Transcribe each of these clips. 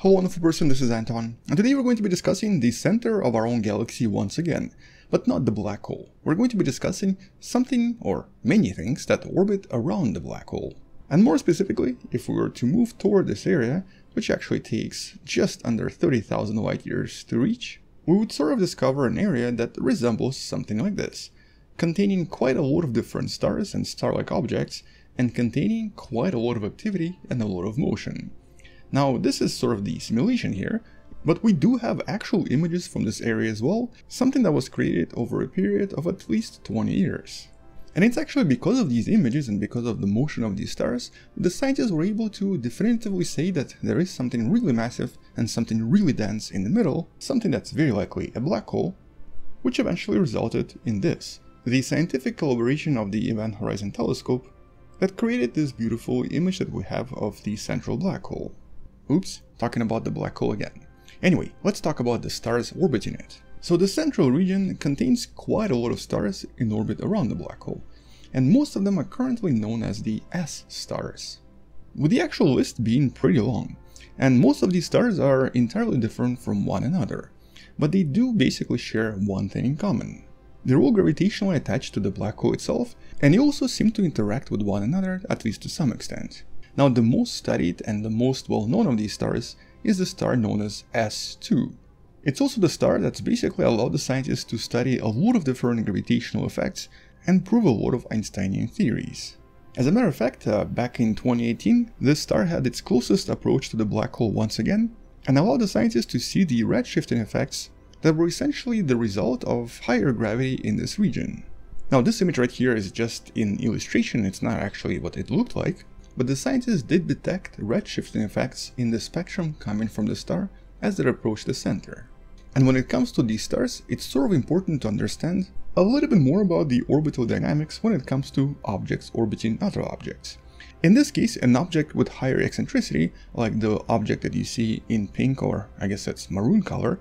Hello wonderful person, this is Anton, and today we're going to be discussing the center of our own galaxy once again, but not the black hole. We're going to be discussing something, or many things, that orbit around the black hole. And more specifically, if we were to move toward this area, which actually takes just under 30,000 light years to reach, we would sort of discover an area that resembles something like this, containing quite a lot of different stars and star-like objects, and containing quite a lot of activity and a lot of motion. Now this is sort of the simulation here, but we do have actual images from this area as well, something that was created over a period of at least 20 years. And it's actually because of these images and because of the motion of these stars, the scientists were able to definitively say that there is something really massive and something really dense in the middle, something that's very likely a black hole, which eventually resulted in this, the scientific collaboration of the Event Horizon Telescope that created this beautiful image that we have of the central black hole. Oops, talking about the black hole again. Anyway, let's talk about the stars orbiting it. So the central region contains quite a lot of stars in orbit around the black hole, and most of them are currently known as the S stars, with the actual list being pretty long, and most of these stars are entirely different from one another, but they do basically share one thing in common. They're all gravitationally attached to the black hole itself, and they also seem to interact with one another, at least to some extent. Now the most studied and the most well known of these stars is the star known as S2. It's also the star that's basically allowed the scientists to study a lot of different gravitational effects and prove a lot of Einsteinian theories. As a matter of fact, uh, back in 2018, this star had its closest approach to the black hole once again, and allowed the scientists to see the redshifting effects that were essentially the result of higher gravity in this region. Now this image right here is just in illustration, it's not actually what it looked like, but the scientists did detect redshifting effects in the spectrum coming from the star as it approached the center. And when it comes to these stars, it's sort of important to understand a little bit more about the orbital dynamics when it comes to objects orbiting other objects. In this case, an object with higher eccentricity, like the object that you see in pink or I guess that's maroon color,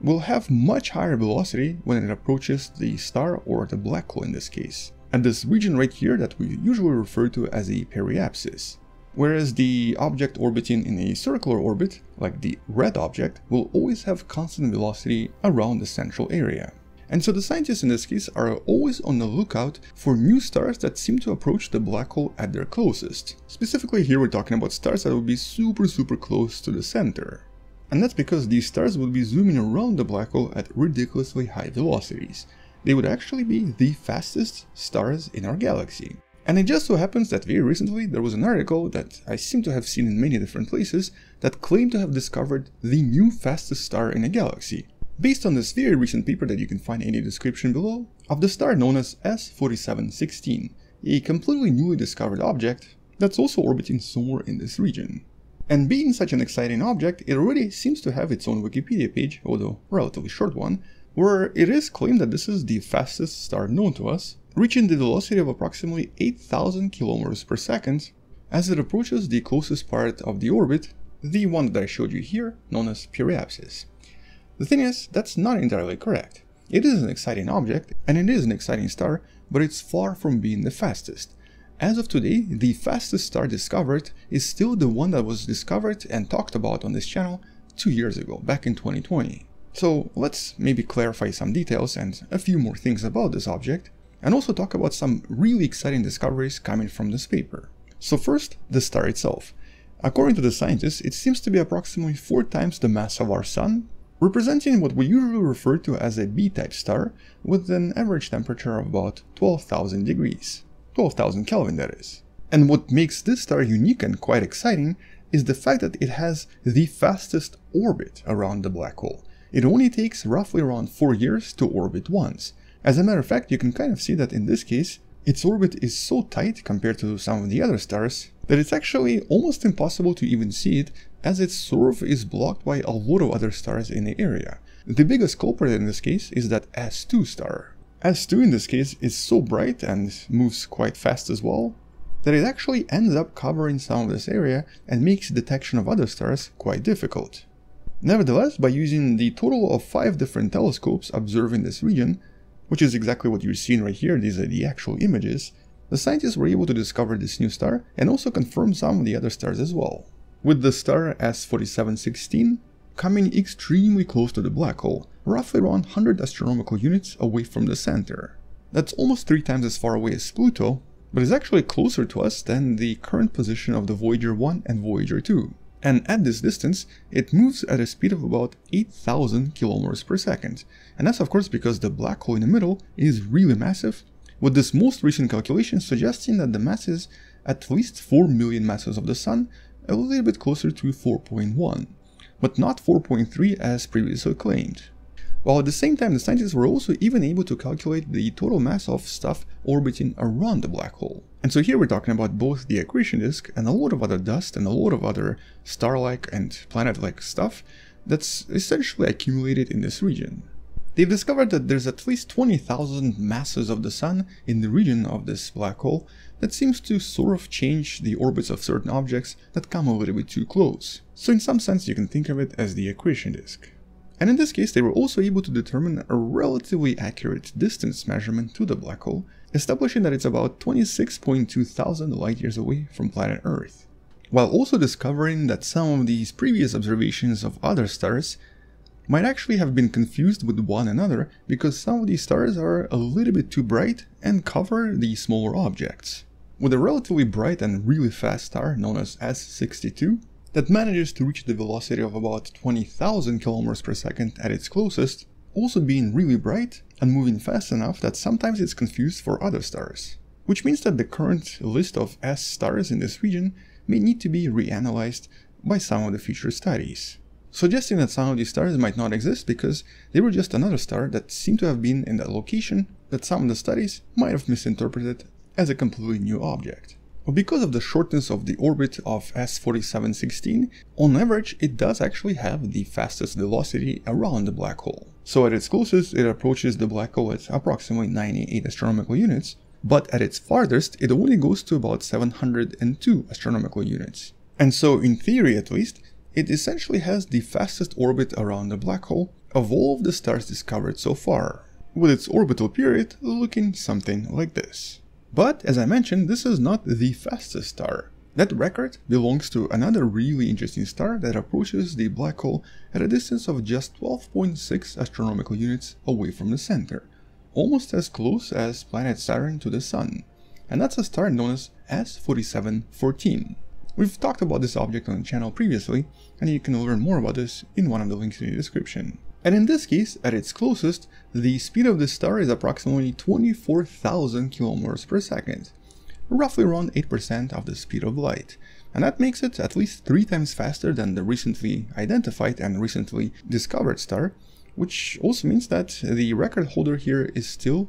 will have much higher velocity when it approaches the star or the black hole in this case, at this region right here that we usually refer to as a periapsis. Whereas the object orbiting in a circular orbit, like the red object, will always have constant velocity around the central area. And so the scientists in this case are always on the lookout for new stars that seem to approach the black hole at their closest. Specifically here we're talking about stars that would be super super close to the center. And that's because these stars would be zooming around the black hole at ridiculously high velocities. They would actually be the fastest stars in our galaxy. And it just so happens that very recently there was an article that I seem to have seen in many different places that claimed to have discovered the new fastest star in a galaxy. Based on this very recent paper that you can find in the description below, of the star known as S4716, a completely newly discovered object that's also orbiting somewhere in this region. And being such an exciting object, it already seems to have its own Wikipedia page, although relatively short one, where it is claimed that this is the fastest star known to us, reaching the velocity of approximately 8000 km per second as it approaches the closest part of the orbit, the one that I showed you here, known as Periapsis. The thing is, that's not entirely correct. It is an exciting object, and it is an exciting star, but it's far from being the fastest. As of today, the fastest star discovered is still the one that was discovered and talked about on this channel two years ago, back in 2020. So let's maybe clarify some details and a few more things about this object, and also talk about some really exciting discoveries coming from this paper. So first, the star itself. According to the scientists, it seems to be approximately 4 times the mass of our Sun, representing what we usually refer to as a B-type star with an average temperature of about 12,000 degrees. 12,000 Kelvin that is. And what makes this star unique and quite exciting is the fact that it has the fastest orbit around the black hole. It only takes roughly around 4 years to orbit once. As a matter of fact, you can kind of see that in this case, its orbit is so tight compared to some of the other stars that it's actually almost impossible to even see it as its surf is blocked by a lot of other stars in the area. The biggest culprit in this case is that S2 star. S2 in this case is so bright and moves quite fast as well, that it actually ends up covering some of this area and makes detection of other stars quite difficult. Nevertheless, by using the total of 5 different telescopes observing this region, which is exactly what you're seeing right here, these are the actual images, the scientists were able to discover this new star and also confirm some of the other stars as well. with the star S4716 coming extremely close to the black hole, roughly around 100 astronomical units away from the center. That's almost three times as far away as Pluto, but is actually closer to us than the current position of the Voyager 1 and Voyager 2. And at this distance, it moves at a speed of about 8000 km per second. And that's of course because the black hole in the middle is really massive, with this most recent calculation suggesting that the mass is at least 4 million masses of the Sun, a little bit closer to 4.1, but not 4.3 as previously claimed while at the same time the scientists were also even able to calculate the total mass of stuff orbiting around the black hole. And so here we're talking about both the accretion disk and a lot of other dust and a lot of other star-like and planet-like stuff that's essentially accumulated in this region. They've discovered that there's at least 20,000 masses of the Sun in the region of this black hole that seems to sort of change the orbits of certain objects that come a little bit too close. So in some sense you can think of it as the accretion disk. And in this case, they were also able to determine a relatively accurate distance measurement to the black hole, establishing that it's about 26.2 thousand light years away from planet Earth. While also discovering that some of these previous observations of other stars might actually have been confused with one another because some of these stars are a little bit too bright and cover the smaller objects. With a relatively bright and really fast star known as S62, that manages to reach the velocity of about 20,000 km per second at its closest, also being really bright and moving fast enough that sometimes it's confused for other stars. Which means that the current list of S stars in this region may need to be reanalyzed by some of the future studies, suggesting that some of these stars might not exist because they were just another star that seemed to have been in that location that some of the studies might have misinterpreted as a completely new object. Because of the shortness of the orbit of S4716, on average it does actually have the fastest velocity around the black hole. So at its closest it approaches the black hole at approximately 98 astronomical units, but at its farthest it only goes to about 702 astronomical units. And so in theory at least, it essentially has the fastest orbit around the black hole of all of the stars discovered so far, with its orbital period looking something like this. But as I mentioned, this is not the fastest star. That record belongs to another really interesting star that approaches the black hole at a distance of just 12.6 astronomical units away from the center, almost as close as planet Saturn to the Sun, and that's a star known as S4714. We've talked about this object on the channel previously, and you can learn more about this in one of the links in the description. And in this case, at its closest, the speed of the star is approximately 24,000 km per second, roughly around 8% of the speed of light. And that makes it at least 3 times faster than the recently identified and recently discovered star, which also means that the record holder here is still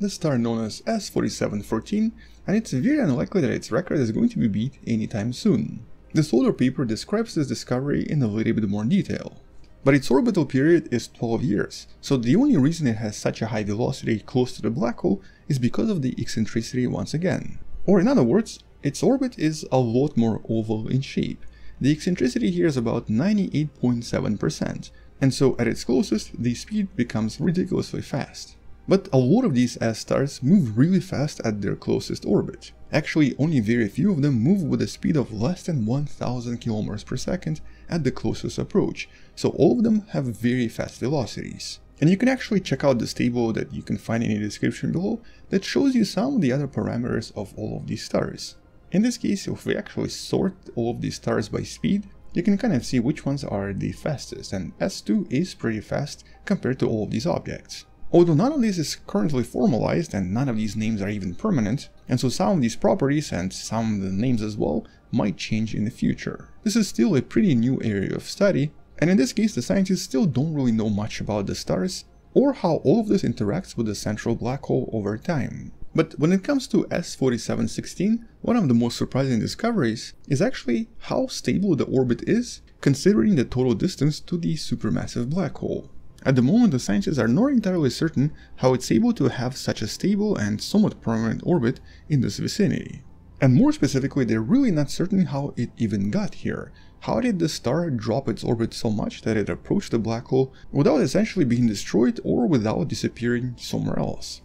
the star known as S4714, and it's very unlikely that its record is going to be beat anytime soon. This older paper describes this discovery in a little bit more detail. But its orbital period is 12 years, so the only reason it has such a high velocity close to the black hole is because of the eccentricity once again. Or in other words, its orbit is a lot more oval in shape. The eccentricity here is about 98.7%, and so at its closest, the speed becomes ridiculously fast. But a lot of these S-stars move really fast at their closest orbit. Actually, only very few of them move with a speed of less than 1000 km per second at the closest approach, so all of them have very fast velocities. And you can actually check out this table that you can find in the description below that shows you some of the other parameters of all of these stars. In this case, if we actually sort all of these stars by speed, you can kind of see which ones are the fastest, and S2 is pretty fast compared to all of these objects. Although none of this is currently formalized and none of these names are even permanent, and so some of these properties and some of the names as well might change in the future. This is still a pretty new area of study, and in this case the scientists still don't really know much about the stars or how all of this interacts with the central black hole over time. But when it comes to S4716, one of the most surprising discoveries is actually how stable the orbit is considering the total distance to the supermassive black hole. At the moment, the scientists are not entirely certain how it's able to have such a stable and somewhat permanent orbit in this vicinity. And more specifically, they're really not certain how it even got here. How did the star drop its orbit so much that it approached the black hole without essentially being destroyed or without disappearing somewhere else?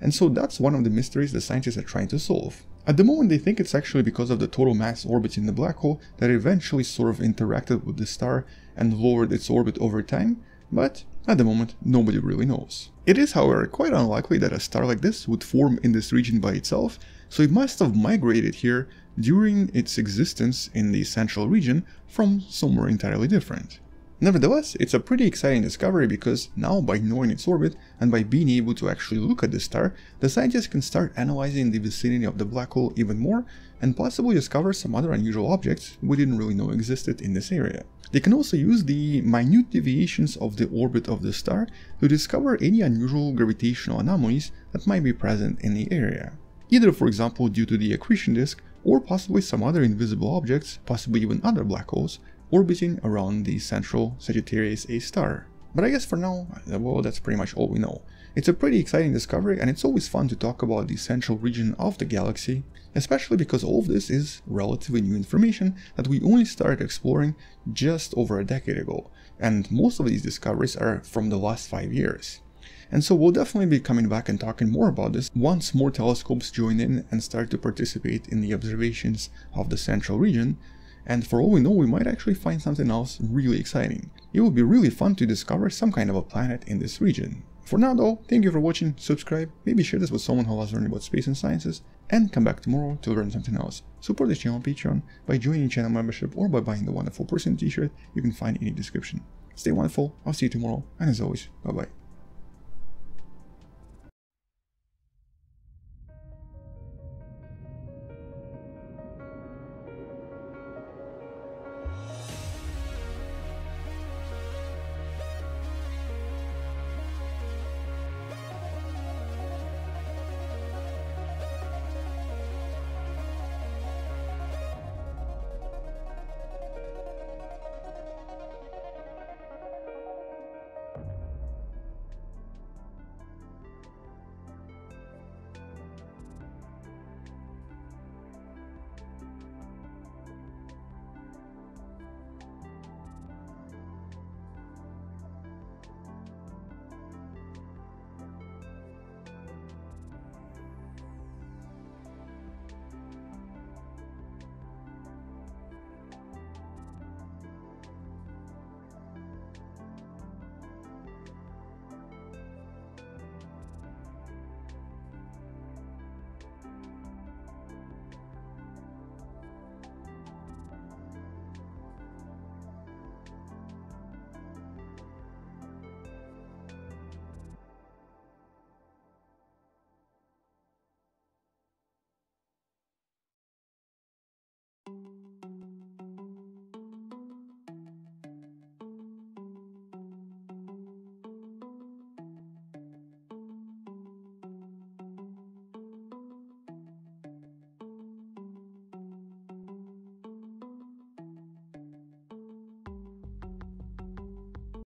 And so that's one of the mysteries the scientists are trying to solve. At the moment they think it's actually because of the total mass orbiting the black hole that eventually sort of interacted with the star and lowered its orbit over time, but at the moment nobody really knows. It is however quite unlikely that a star like this would form in this region by itself, so it must have migrated here during its existence in the central region from somewhere entirely different. Nevertheless, it's a pretty exciting discovery because now by knowing its orbit and by being able to actually look at the star, the scientists can start analyzing the vicinity of the black hole even more and possibly discover some other unusual objects we didn't really know existed in this area. They can also use the minute deviations of the orbit of the star to discover any unusual gravitational anomalies that might be present in the area. Either for example due to the accretion disk or possibly some other invisible objects, possibly even other black holes, orbiting around the central Sagittarius A star. But I guess for now, uh, well, that's pretty much all we know. It's a pretty exciting discovery and it's always fun to talk about the central region of the galaxy, especially because all of this is relatively new information that we only started exploring just over a decade ago, and most of these discoveries are from the last 5 years. And so we'll definitely be coming back and talking more about this once more telescopes join in and start to participate in the observations of the central region, and for all we know we might actually find something else really exciting. It would be really fun to discover some kind of a planet in this region. For now though, thank you for watching, subscribe, maybe share this with someone who loves learning about space and sciences, and come back tomorrow to learn something else. Support this channel on Patreon by joining channel membership or by buying the Wonderful Person t-shirt you can find in the description. Stay wonderful, I'll see you tomorrow, and as always, bye bye.